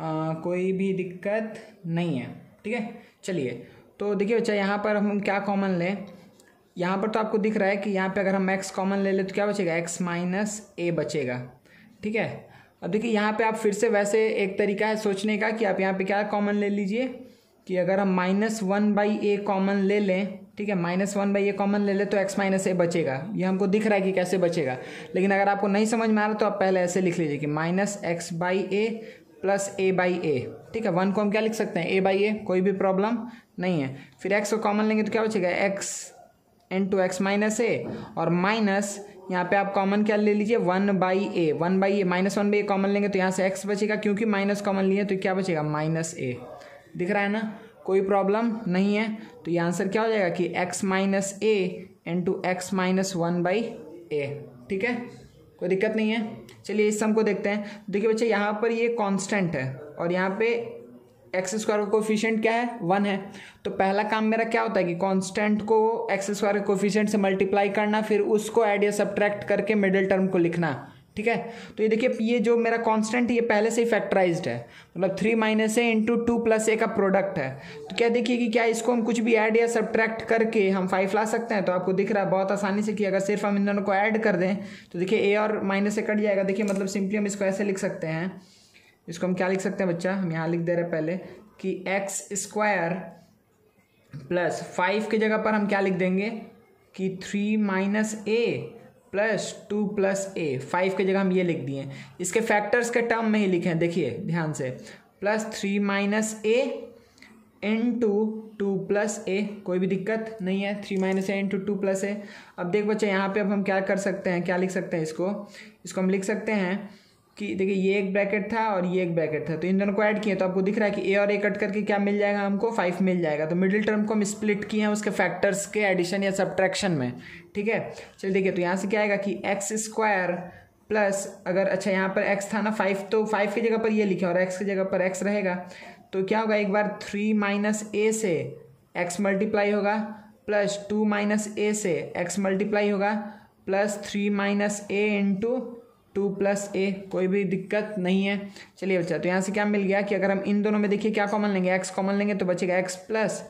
आ, कोई भी दिक्कत नहीं है ठीक है? चलिए तो देखिए बच्चा यहाँ पर हम क्या कॉमन लें? यहाँ पर तो आपको दिख रहा है कि यहाँ पे अगर हम एक्स कॉमन ले लें तो क्या बचेगा? एक्स माइनस ए बचेगा ठीक है? अब देखिए यहाँ पे आप फिर से वैसे एक तरीका है सोचने का कि आप यहाँ पे क्या कॉमन ले लीजिए कि अगर हम minus one by a common ले लें ठीक है, minus one by a common ले ले तो एक्स माइनस ए बचेगा। ये हमको दिख रहा है कि कैसे बचेगा। लेकिन अगर आपको नहीं समझ में आ रहा तो आप पहले ऐसे लिख लीजिए कि minus x by a plus a by a. ठीक है, वन को हम क्या लिख सकते हैं? ए बाई ए, कोई भी प्रॉब्लम नहीं है। फिर एक्स को कॉमन लेंगे तो क्या बचेगा? X into x minus a और माइनस यहाँ पे आप कॉमन क्या ले लीजिए? One by a. One by a, minus one by a common लेंगे तो यहाँ से एक्स बचेगा। क्योंकि माइनस कॉमन लिए तो क्या बचेगा? Minus a. दिख रहा है ना? कोई प्रॉब्लम नहीं है तो ये आंसर क्या हो जाएगा कि x minus a into x minus one by a ठीक है? कोई दिक्कत नहीं है। चलिए इस सम को देखते हैं। देखिए बच्चे, यहाँ पर ये कांस्टेंट है और यहाँ पे एक्स स्क्वायर का कोफिशियंट क्या है? वन है। तो पहला काम मेरा क्या होता है कि कांस्टेंट को एक्स स्क्वायर के कोफिशियंट से मल्टीप्लाई करना, फिर उसको एड या सब्ट्रैक्ट करके मिडिल टर्म को लिखना। ठीक है? तो ये देखिए, ये जो मेरा कांस्टेंट है, ये पहले से ही फैक्टराइज्ड है। मतलब three minus a into two plus a का प्रोडक्ट है। तो क्या देखिए कि क्या इसको हम कुछ भी ऐड या सब्ट्रैक्ट करके हम फाइव ला सकते हैं? तो आपको दिख रहा है, बहुत आसानी से कि अगर सिर्फ़ हम इन दोनों को ऐड कर दें तो देखिए ए और माइनस ए कट जाएगा। देखिए मतलब सिंपली हम इसको ऐसे लिख सकते हैं। इसको हम क्या लिख सकते हैं बच्चा? हम यहाँ लिख दे रहे हैं पहले कि एक्स स्क्वायर प्लस फाइव की जगह पर हम क्या लिख देंगे? कि three minus a plus two plus a five की जगह हम ये लिख दिए। इसके फैक्टर्स के टर्म में ही लिखे हैं, देखिए, ध्यान से। Plus three minus a into two plus a, कोई भी दिक्कत नहीं है। Three minus a into two plus a. अब देख बच्चे, यहाँ पे अब हम क्या कर सकते हैं, क्या लिख सकते हैं इसको? इसको हम लिख सकते हैं कि देखिए ये एक ब्रैकेट था और ये एक ब्रैकेट था। तो इन दोनों को ऐड किए तो आपको दिख रहा है कि ए और ए कट करके क्या मिल जाएगा हमको? फाइव मिल जाएगा। तो मिडिल टर्म को हम स्प्लिट किए हैं उसके फैक्टर्स के एडिशन या सब्ट्रैक्शन में। ठीक है? चलिए देखिए तो यहाँ से क्या आएगा कि एक्स स्क्वायर प्लस अगर अच्छा यहाँ पर एक्स था ना फाइव तो फाइव की जगह पर ये लिखे और एक्स की जगह पर एक्स रहेगा। तो क्या होगा एक बार? थ्री माइनस ए से एक्स मल्टीप्लाई होगा प्लस टू माइनस ए से एक्स मल्टीप्लाई होगा plus three minus a into two plus a, कोई भी दिक्कत नहीं है। चलिए बच्चा तो यहाँ से क्या मिल गया कि अगर हम इन दोनों में देखिए क्या कॉमन लेंगे? एक्स कॉमन लेंगे तो बचेगा x plus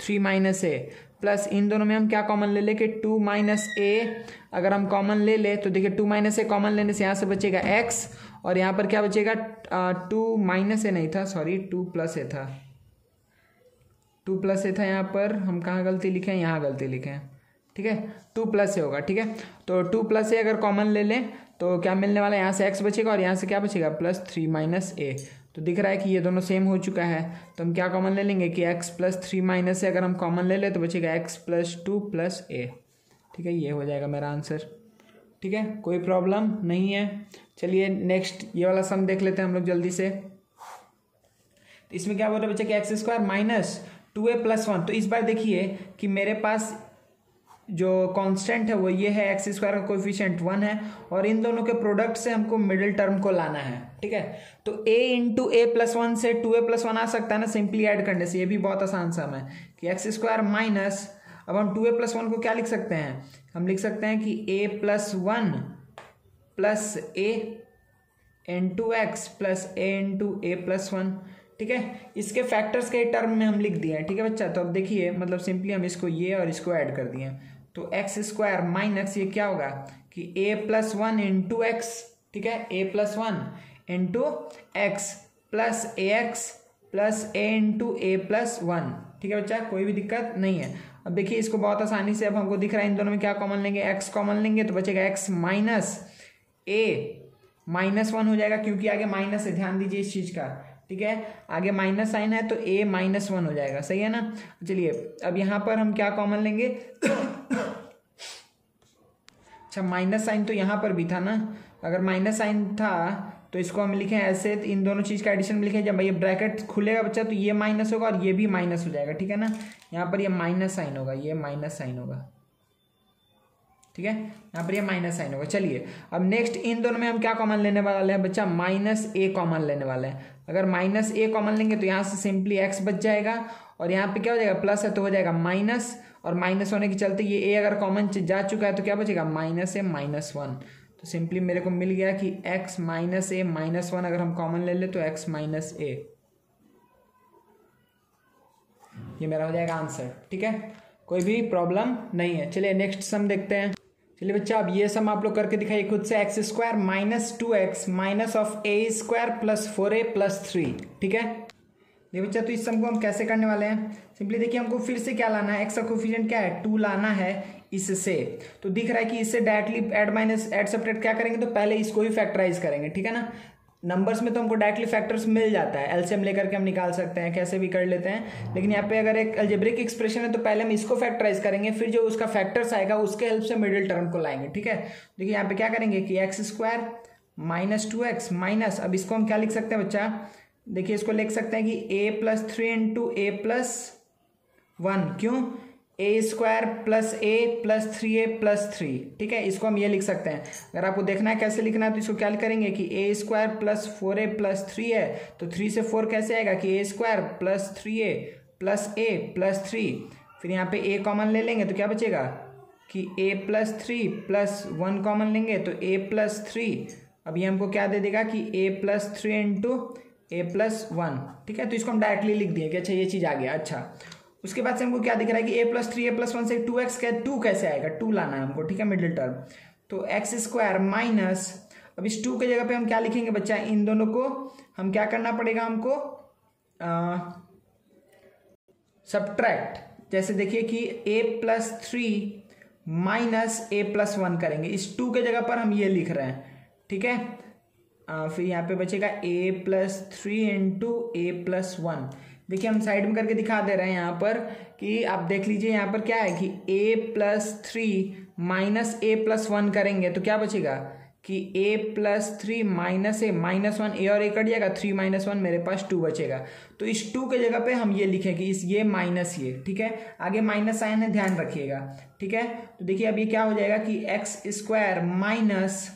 three minus a plus इन दोनों में हम क्या कॉमन ले लें कि टू माइनस ए अगर हम कॉमन ले ले तो देखिए टू माइनस ए कॉमन लेने से यहाँ से बचेगा एक्स और यहाँ पर क्या बचेगा? टू माइनस ए नहीं था सॉरी टू प्लस ए था। टू प्लस ए था यहाँ पर। हम कहाँ गलती लिखे? हैं यहाँ गलती लिखे। हैं ठीक है? टू प्लस ए होगा, ठीक है? तो टू प्लस ए अगर कॉमन ले लें तो क्या मिलने वाला है? यहाँ से एक्स बचेगा और यहाँ से क्या बचेगा? प्लस थ्री माइनस ए तो दिख रहा है कि ये दोनों सेम हो चुका है। तो हम क्या कॉमन ले लेंगे कि एक्स प्लस थ्री माइनस अगर हम कॉमन ले लें तो बचेगा x plus two plus a ठीक है, ये हो जाएगा मेरा आंसर ठीक है, कोई प्रॉब्लम नहीं है। चलिए नेक्स्ट ये वाला सम देख लेते हैं हम लोग जल्दी से। तो इसमें क्या बोल रहे बच्चे कि x square minus two a plus one तो इस बार देखिए कि मेरे पास जो कांस्टेंट है, वो ये है एक्स स्क्वायर का कोफिशियंट वन है, और इन दोनों के प्रोडक्ट से हमको मिडिल टर्म को लाना है, ठीक है? तो a into a plus one से टू ए प्लस वन आ सकता है ना सिंपली ऐड करने से, ये भी बहुत आसान सम है कि एक्स स्क्वायर माइनस अब हम टू ए प्लस वन को क्या लिख सकते हैं? हम लिख सकते हैं कि a plus one plus a into x plus a into a plus one ठीक है? इसके फैक्टर्स के टर्म में हम लिख दिए हैं, ठीक है बच्चा? तो अब देखिए मतलब सिंपली हम इसको ये और इसको ऐड कर दिए तो एक्स स्क्वायर माइनस ये क्या होगा? कि a plus one into x ठीक है? A plus one into x plus a x plus a into a plus one ठीक है बच्चा? कोई भी दिक्कत नहीं है। अब देखिए, इसको बहुत आसानी से अब हमको दिख रहा है, इन दोनों में क्या कॉमन लेंगे? एक्स कॉमन लेंगे तो बचेगा x minus a minus one हो जाएगा, क्योंकि आगे माइनस है, ध्यान दीजिए इस चीज़ का। ठीक है? आगे माइनस साइन है तो ए माइनस वन हो जाएगा। सही है ना? चलिए, अब यहाँ पर हम क्या कॉमन लेंगे? अच्छा माइनस साइन तो यहाँ पर भी था ना? अगर माइनस साइन था तो इसको हम लिखें ऐसे तो इन दोनों चीज़ का एडिशन में लिखें, जब ये ब्रैकेट खुलेगा बच्चा तो ये माइनस होगा और ये भी माइनस हो जाएगा, ठीक है ना? यहाँ पर ये माइनस साइन होगा, ये माइनस साइन होगा। ठीक है? यहाँ पर ये माइनस साइन होगा। चलिए, अब नेक्स्ट इन दोनों में हम क्या कॉमन लेने वाले हैं बच्चा? माइनस ए कॉमन लेने वाले हैं। अगर माइनस ए कॉमन लेंगे तो यहाँ से सिंपली एक्स बच जाएगा और यहाँ पे क्या हो जाएगा? प्लस है तो हो जाएगा माइनस और माइनस होने के चलते ये ए अगर कॉमन जा चुका है तो क्या बचेगा? माइनस ए माइनस वन तो सिंपली मेरे को मिल गया कि x minus a minus one अगर हम कॉमन ले ले तो एक्स माइनस ए ये मेरा हो जाएगा आंसर ठीक है? कोई भी प्रॉब्लम नहीं है। चलिए नेक्स्ट सम देखते हैं। चलिए बच्चा, अब ये सम आप लोग करके दिखाइए खुद से x square minus two x minus of a square plus four a plus three ठीक है? ये बच्चा तो इस सम को हम कैसे करने वाले हैं? सिंपली देखिए, हमको फिर से क्या लाना है? एक्स का कोफिशिएंट क्या है? टू लाना है इससे। तो दिख रहा है कि इससे directly add minus add separate क्या करेंगे? तो पहले इसको ही फैक्टराइज करेंगे, ठीक है ना? नंबर्स में तो हमको डायरेक्टली फैक्टर्स मिल जाता है। एलसीएम लेकर के हम निकाल सकते हैं, कैसे भी कर लेते हैं। लेकिन यहाँ पे अगर एक अल्जेब्रिक एक्सप्रेशन है तो पहले हम इसको फैक्टराइज करेंगे, फिर जो उसका फैक्टर्स आएगा, उसके हेल्प से मिडिल टर्म को लाएँगे, ठीक है? देखिए, यहाँ पे क्या करेंगे कि x square minus two x minus अब इसको हम क्या लिख सकते हैं बच्चा? देखिए, इसको लिख सकते हैं कि a plus three into a plus one क्यों? A square plus a plus three a plus three ठीक है? इसको हम ये लिख सकते हैं। अगर आपको देखना है कैसे लिखना है तो इसको क्या करेंगे कि a square plus four a plus three है तो थ्री से फोर कैसे आएगा कि a square plus three a plus a plus three फिर यहाँ पे ए कॉमन ले लेंगे तो क्या बचेगा? कि a plus three plus one common लेंगे तो ए प्लस थ्री अब ये हमको क्या दे देगा कि a plus three into a plus one ठीक है? तो इसको हम डायरेक्टली लिख दिए कि अच्छा ये चीज़ आ गया। अच्छा। उसके बाद से हमको क्या दिख रहा है कि a plus three a plus one से टू एक्स टू कैसे आएगा? टू लाना है हमको ठीक है मिडिल टर्म तो एक्स स्क्वायर माइनस अब इस टू के जगह पे हम क्या लिखेंगे बच्चा? इन दोनों को हम क्या करना पड़ेगा हमको? सब्ट्रैक्ट जैसे देखिए कि a plus three minus a plus one करेंगे। इस टू के जगह पर हम ये लिख रहे हैं ठीक है? आ, फिर यहाँ पे बचेगा a plus three into a plus one देखिए, हम साइड में करके दिखा दे रहे हैं यहाँ पर कि आप देख लीजिए यहाँ पर क्या है कि a plus three minus a plus one करेंगे तो क्या बचेगा? कि a plus three minus a minus one a और ए कट जाएगा थ्री माइनस वन मेरे पास टू बचेगा। तो इस टू के जगह पे हम ये लिखें कि इस ये माइनस ये, ठीक है? आगे माइनस साइन है, ध्यान रखिएगा, ठीक है? तो देखिए, अब ये क्या हो जाएगा कि x square minus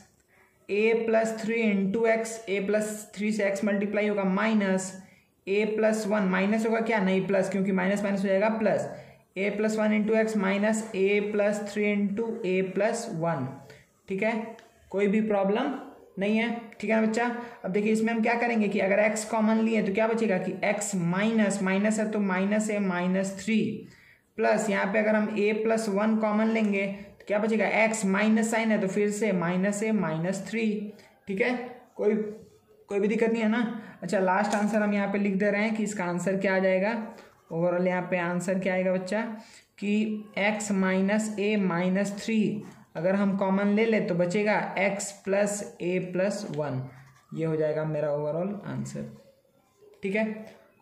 a plus three into x a plus three से एक्स मल्टीप्लाई होगा minus a plus one minus होगा क्या? नहीं प्लस क्योंकि माइनस माइनस हो जाएगा plus a plus one into x minus a plus three into a plus one ठीक है? कोई भी प्रॉब्लम नहीं है। ठीक है ना बच्चा? अब देखिए, इसमें हम क्या करेंगे कि अगर x कॉमन लिए तो क्या बचेगा कि x माइनस माइनस है तो minus a minus three plus यहाँ पे अगर हम a प्लस वन कॉमन लेंगे तो क्या बचेगा? X माइनस साइन है तो फिर से माइनस ए माइनस थ्री ठीक है? कोई कोई भी दिक्कत नहीं है ना? अच्छा लास्ट आंसर हम यहाँ पे लिख दे रहे हैं कि इसका आंसर क्या आ जाएगा? ओवरऑल यहाँ पे आंसर क्या आएगा बच्चा? कि x minus a minus three अगर हम कॉमन ले ले तो बचेगा x plus a plus one ये हो जाएगा मेरा ओवरऑल आंसर ठीक है?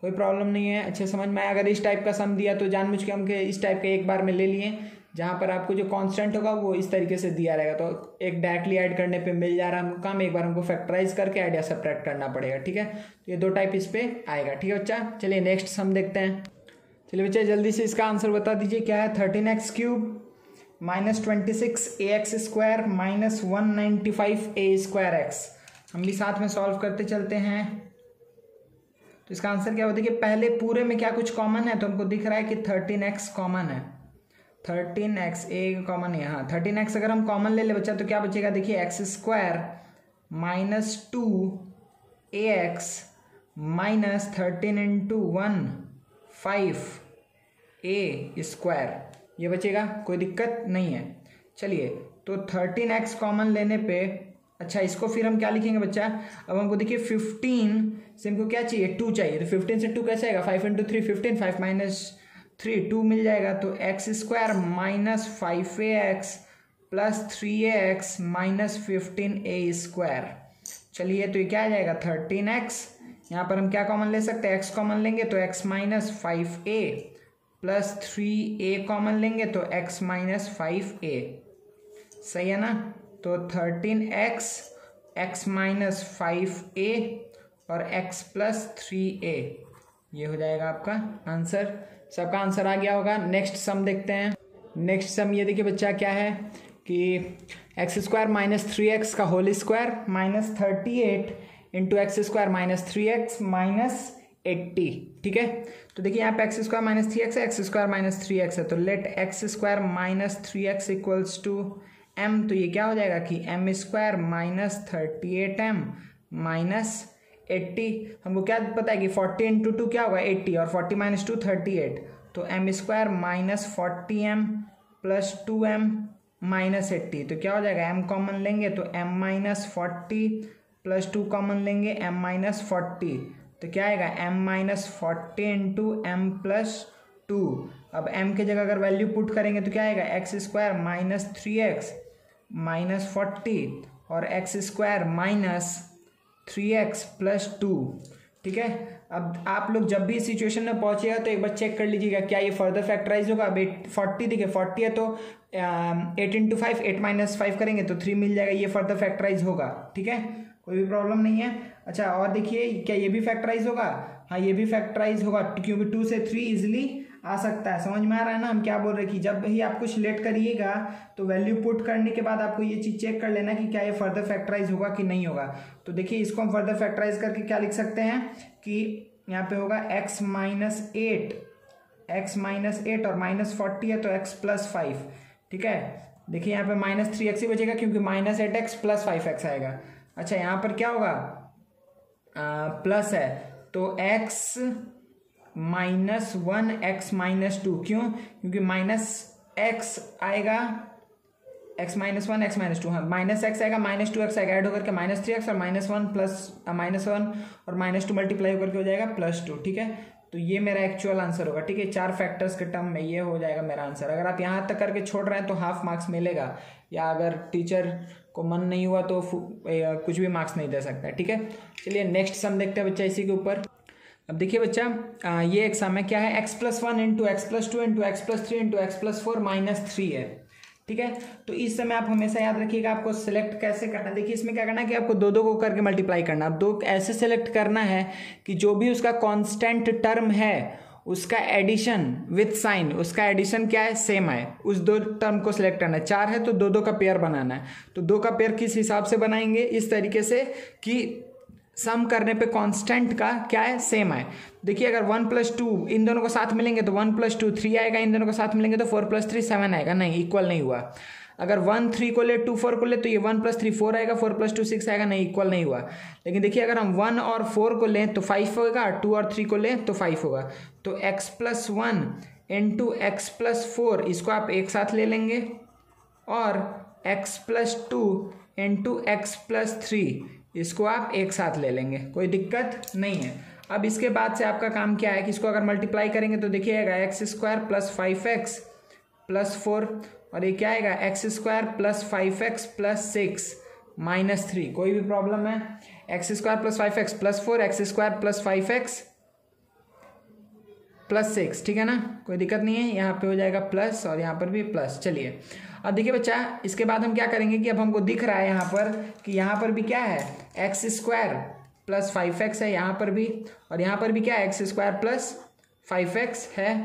कोई प्रॉब्लम नहीं है, अच्छे समझ में आया? अगर इस टाइप का सम दिया तो जानबूझ के हम के इस टाइप के एक बार में ले लिए। जहाँ पर आपको जो कांस्टेंट होगा वो इस तरीके से दिया रहेगा। तो एक डायरेक्टली ऐड करने पे मिल जा रहा है हमको काम एक बार हमको फैक्टराइज करके ऐड या करना पड़ेगा, ठीक है? तो ये दो टाइप इस पर आएगा, ठीक है बच्चा? चलिए नेक्स्ट हम देखते हैं। चलिए बच्चा, जल्दी से इसका आंसर बता दीजिए, क्या है? Thirteen x cube minus twenty six a x square minus one ninety five a square x हम भी साथ में सॉल्व करते चलते हैं। तो इसका आंसर क्या होता है कि पहले पूरे में क्या कुछ कॉमन है? तो हमको दिख रहा है कि थर्टीन एक्स कॉमन है। थर्टीन एक्स ए कॉमन है हाँ थर्टीन एक्स अगर हम कॉमन ले ले बच्चा तो क्या बचेगा? देखिए x square minus two a x minus thirteen into one five a square ये बचेगा? कोई दिक्कत नहीं है। चलिए तो थर्टीन एक्स कॉमन लेने पे अच्छा इसको फिर हम क्या लिखेंगे बच्चा? अब हमको देखिए फिफ्टीन से हमको क्या चाहिए? टू चाहिए। तो फिफ्टीन से टू कैसे आएगा? Five into three fifteen five minus three two मिल जाएगा तो x square minus five a x plus three a x minus fifteen a square चलिए तो ये क्या आ जाएगा? थर्टीन एक्स यहाँ पर हम क्या कॉमन ले सकते हैं? एक्स कॉमन लेंगे तो x minus five a plus three a common लेंगे तो एक्स माइनस फाइव ए सही है ना? तो thirteen x x minus five a और एक्स प्लस थ्री ए ये हो जाएगा आपका आंसर। सबका आंसर आ गया होगा। नेक्स्ट सम देखते हैं। नेक्स्ट सम, ये देखिए बच्चा क्या है कि x square minus three x का whole square minus thirty eight into x square minus three x minus eighty ठीक है? तो देखिए यहाँ पे x square minus three x है x square minus three x है। तो let x square minus three x equals to m तो ये क्या हो जाएगा कि m square minus thirty eight m minus eighty, हमको क्या पता है कि फोर्टी इंटू टू क्या होगा? एट्टी, और forty minus two thirty eight तो m square minus forty m plus two m minus eighty तो क्या हो जाएगा? एम कॉमन लेंगे तो m minus forty plus two common लेंगे एम माइनस फोर्टी तो क्या आएगा? M minus forty into m plus two अब एम के जगह अगर वैल्यू पुट करेंगे तो क्या आएगा? X square minus three x minus forty और x square minus three x plus two ठीक है? अब आप लोग जब भी इस सिचुएशन में पहुंचेगा तो एक बार चेक कर लीजिएगा, क्या ये फर्दर फैक्टराइज होगा? अब एट फोर्टी देखिए फोर्टी है तो eight into five eight minus five करेंगे तो थ्री मिल जाएगा, ये फर्दर फैक्टराइज होगा, ठीक है? कोई भी प्रॉब्लम नहीं है। अच्छा और देखिए, क्या ये भी फैक्टराइज होगा? हाँ ये भी फैक्टराइज होगा, क्योंकि टू से थ्री इजिली आ सकता है। समझ में आ रहा है ना? हम क्या बोल रहे कि जब भी आप कुछ लेट करिएगा तो वैल्यू पुट करने के बाद आपको ये चीज़ चेक कर लेना कि क्या ये फर्दर फैक्टराइज होगा कि नहीं होगा। तो देखिए, इसको हम फर्दर फैक्टराइज करके क्या लिख सकते हैं कि यहाँ पे होगा x minus eight x minus eight और माइनस फोर्टी है तो एक्स प्लस फाइव ठीक है? देखिए, यहाँ पे माइनस थ्री एक्स ही बचेगा क्योंकि minus eight x plus five x आएगा। अच्छा यहाँ पर क्या होगा? प्लस है। तो x minus one x minus two. क्यों? क्योंकि माइनस एक्स आएगा, x minus one, x minus two. हाँ माइनस एक्स आएगा, माइनस टू एक्स आएगा ऐड होकर के माइनस थ्री एक्स और minus one plus minus one और माइनस टू मल्टीप्लाई होकर के हो जाएगा प्लस टू ठीक है? तो ये मेरा एक्चुअल आंसर होगा, ठीक है? चार फैक्टर्स के टर्म में ये हो जाएगा मेरा आंसर अगर आप यहाँ तक करके छोड़ रहे हैं तो हाफ़ मार्क्स मिलेगा, या अगर टीचर को मन नहीं हुआ तो कुछ भी मार्क्स नहीं दे सकता, ठीक है? चलिए नेक्स्ट सम देखते हैं बच्चा इसी के ऊपर। अब देखिए बच्चा ये एग्ज़ाम है, क्या है? X plus one into x plus two into x plus three into x plus four minus three है। ठीक है? तो इस समय आप हमेशा याद रखिएगा, आपको सिलेक्ट कैसे करना देखिए, इसमें क्या करना है कि आपको दो दो को करके मल्टीप्लाई करना अब दो ऐसे सिलेक्ट करना है कि जो भी उसका कांस्टेंट टर्म है, उसका एडिशन विथ साइन उसका एडिशन क्या है? सेम है उस दो टर्म को सिलेक्ट करना है। चार है तो दो दो का पेयर बनाना है। तो दो का पेयर किस हिसाब से बनाएँगे? इस तरीके से कि सम करने पे कांस्टेंट का क्या है? सेम है देखिए, अगर वन प्लस टू इन दोनों को साथ मिलेंगे तो वन प्लस टू थ्री आएगा, इन दोनों को साथ मिलेंगे तो फोर प्लस थ्री सेवन आएगा। नहीं इक्वल नहीं हुआ। अगर वन थ्री को ले टू फोर को ले तो ये वन प्लस थ्री फोर आएगा फोर प्लस टू सिक्स आएगा। नहीं इक्वल नहीं हुआ। लेकिन देखिए, अगर हम वन और फोर को लें तो फाइव होगा टू और थ्री को लें तो फाइव होगा। तो x plus one into x plus four इसको आप एक साथ ले लेंगे। और x plus two into x plus three इसको आप एक साथ ले लेंगे, कोई दिक्कत नहीं है। अब इसके बाद से आपका काम क्या है कि इसको अगर मल्टीप्लाई करेंगे तो देखिएगा x square plus five x plus four और ये क्या आएगा x square plus five x plus six minus three कोई भी प्रॉब्लम है x square plus five x plus four x square plus five x plus six ठीक है ना? कोई दिक्कत नहीं है, यहाँ पे हो जाएगा प्लस और यहाँ पर भी प्लस चलिए। अब देखिए बच्चा, इसके बाद हम क्या करेंगे कि अब हमको दिख रहा है यहाँ पर कि यहाँ पर भी क्या है x square plus five x है यहाँ पर भी। और यहाँ पर भी क्या x square plus five x है।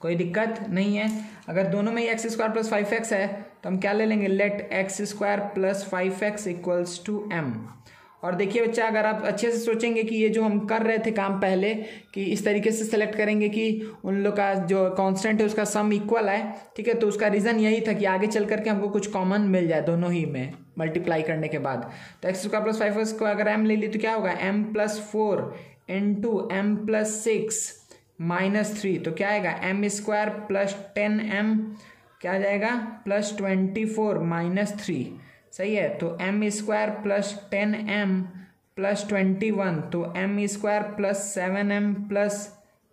कोई दिक्कत नहीं है। अगर दोनों में ही x square plus five x है तो हम क्या ले लेंगे? Let x square plus five x equals to m और देखिए बच्चा, अगर आप अच्छे से सोचेंगे कि ये जो हम कर रहे थे काम पहले, कि इस तरीके से सेलेक्ट करेंगे कि उन लोग का जो कांस्टेंट है, उसका सम इक्वल है ठीक है? तो उसका रीज़न यही था कि आगे चल करके हमको कुछ कॉमन मिल जाए दोनों ही में मल्टीप्लाई करने के बाद। तो एक्स स्क्वायर प्लस फाइव को अगर एम ले ली तो क्या होगा? M plus four into m plus six minus three तो क्या आएगा? M square plus ten m क्या आ जाएगा? Plus twenty four minus three सही है? तो m square plus ten m plus twenty one तो m square plus seven m plus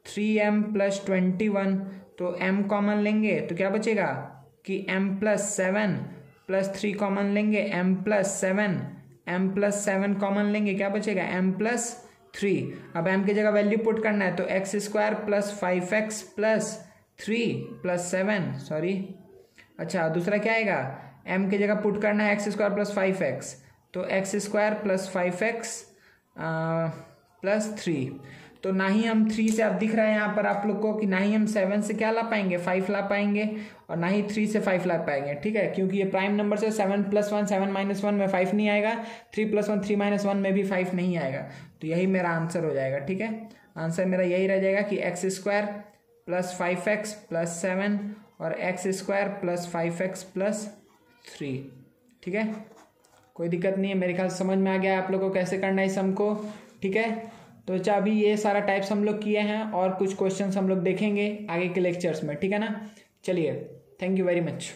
three m plus twenty one तो एम कॉमन लेंगे तो क्या बचेगा? कि m plus seven plus three common लेंगे m plus seven m plus seven common लेंगे, क्या बचेगा? एम प्लस थ्री अब एम की जगह वैल्यू पुट करना है तो x square plus five x plus three plus seven sorry अच्छा दूसरा क्या आएगा? एम की जगह पुट करना है x square plus five x तो x square plus five x plus three तो ना ही हम थ्री से, अब दिख रहा है यहाँ पर आप लोग को कि ना ही हम सेवन से क्या ला पाएँगे? फाइव ला पाएँगे और ना ही थ्री से फाइव ला पाएँगे, ठीक है? क्योंकि ये प्राइम नंबर से seven plus one seven minus one में फाइव नहीं आएगा three plus one three minus one में भी फाइव नहीं आएगा। तो यही मेरा आंसर हो जाएगा, ठीक है? आंसर मेरा यही रह जाएगा कि x square plus five x plus seven और x square plus five x plus three ठीक है? कोई दिक्कत नहीं है, मेरे ख्याल समझ में आ गया है आप लोग को कैसे करना है इस हमको ठीक है? तो अच्छा अभी ये सारा टाइप्स हम लोग किए हैं और कुछ क्वेश्चन हम लोग देखेंगे आगे के लेक्चर्स में, ठीक है ना? चलिए थैंक यू वेरी मच